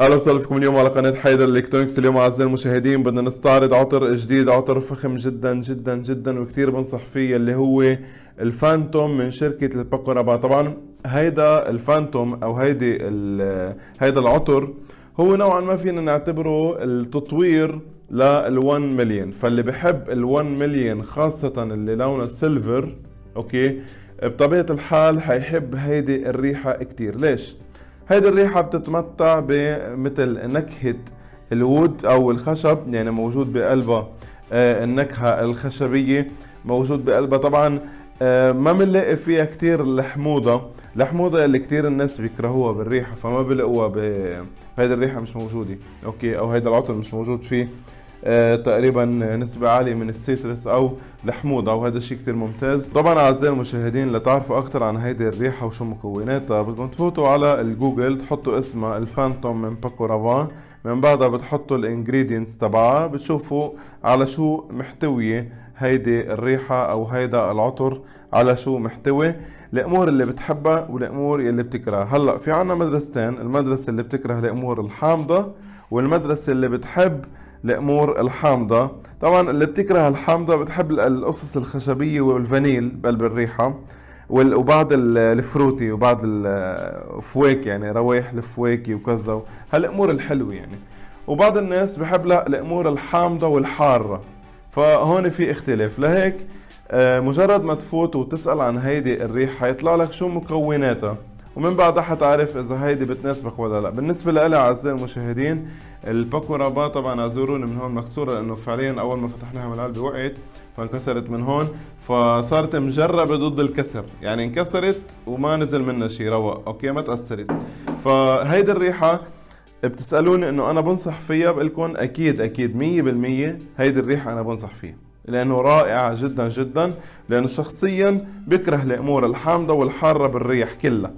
أهلا وسهلا فيكم اليوم على قناة حيدر electronics اليوم أعزائي المشاهدين بدنا نستعرض عطر جديد عطر فخم جدا جدا جدا وكثير بنصح فيه اللي هو الفانتوم من شركة الباكو رابان طبعا هيدا الفانتوم أو هيدي هيدا العطر هو نوعا ما فينا نعتبره التطوير لل1 مليون فاللي بحب ال1 مليون خاصة اللي لونها silver okay بطبيعة الحال حيحب هيدي الريحة كتير. ليش؟ هيدي الريحة بتتمتع بمثل نكهة ال wood أو الخشب يعني موجود بقلبها آه، النكهة الخشبية موجود بقلبها. طبعا آه، ما بنلاقي فيها كتير الحموضة الحموضة اللي كتير الناس بيكرهوها بالريحة فما بيلاقوها بهيدي الريحة مش موجودة okay أو هيدا العطر مش موجود فيه. تقريبا نسبة عالية من ال citrus أو الحموضة وهذا الشيء كتير ممتاز. طبعا أعزائي المشاهدين لتعرفوا أكثر عن هيدي الريحة وشو مكوناتها بدكم تفوتوا على الجوجل تحطوا اسمها الفانتوم من باكو رابان. من بعدها بتحطوا ال ingredients تبعها بتشوفوا على شو محتوية هيدي الريحة أو هيدا العطر على شو محتوي. الأمور اللي بتحبها والأمور اللي بتكرهها. هلأ في عنا مدرستين المدرسة اللي بتكره الأمور الحامضة والمدرسة اللي بتحب الأمور الحامضة. طبعا اللي بتكره الحامضة بتحب القصص الخشبية وال vanille بقلب الريحة وبعض ال fruity وبعض الفواكه يعني روايح الفواكه وكذا. هالأمور الحلوة يعني. وبعض الناس بحب لا الأمور الحامضة والحارة. فهون في اختلاف. لهيك آه، مجرد ما تفوت وتسأل عن هيدي الريحة يطلع لك شو مكوناتها. ومن بعدها حتعرف إذا هيدي بتناسبك ولا لا. بالنسبة لي أعزائي المشاهدين الباكو رابان طبعا اعذروني من هون مكسوره لأنه فعليا أول ما فتحناها من العلبه وقعت فانكسرت من هون فصارت مجربة ضد الكسر. يعني انكسرت وما نزل منها شيء روق. okay ما تأثرت. فهيدي الريحة بتسألوني إنه أنا بنصح فيها بقول لكم أكيد أكيد 100% هيدي الريحة أنا بنصح فيها. لأنه رائعة جدا جدا. لأنه شخصيا بكره الأمور الحامضة والحارة بالريح كلها.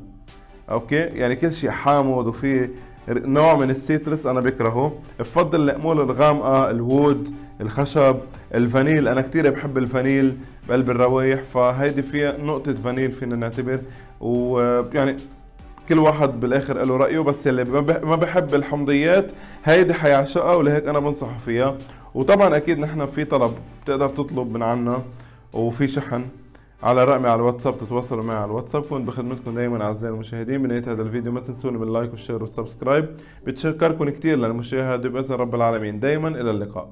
okay؟ يعني كل شيء حامض وفي نوع من ال citrus أنا بكرهه. بفضل الأمور الغامقة ال wood الخشب ال vanille. أنا كثير بحب ال vanille بقلب الروايح فهيدي فيها نقطة vanille فينا نعتبر. ويعني كل واحد بالآخر له رأيه بس اللي ما بحب الحمضيات هيدي حيعشقها ولهيك أنا بنصح فيها. وطبعا أكيد نحن في طلب بتقدر تطلب من عنا وفي شحن. على رقمي على الواتساب تتواصلوا معي على الواتساب كنت بخدمتكم دائما أعزائي المشاهدين. بنهايه هذا الفيديو ما تنسوني بال like وال share وال subscribe. بتشكركم كثير للمشاهده باذن رب العالمين. دائما إلى اللقاء.